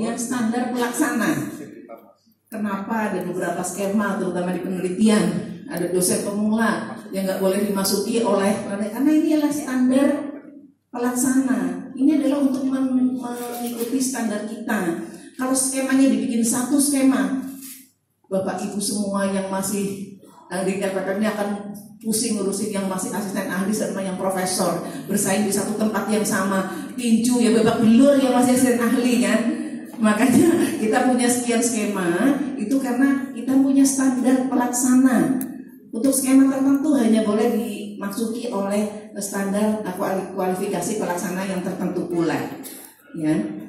Kemudian standar pelaksana. Kenapa ada beberapa skema, terutama di penelitian, ada dosen pemula yang nggak boleh dimasuki oleh karena ini adalah standar pelaksana. Ini adalah untuk mengikuti standar kita. Kalau skemanya dibikin satu skema, Bapak Ibu semua yang masih di LPPM ini akan pusing ngurusin yang masih asisten ahli sama yang profesor bersaing di satu tempat yang sama tinju ya babak belur yang masih asisten ahli kan Makanya kita punya sekian skema itu karena kita punya standar pelaksana. Untuk skema tertentu hanya boleh dimasuki oleh standar kualifikasi pelaksana yang tertentu pula. Ya.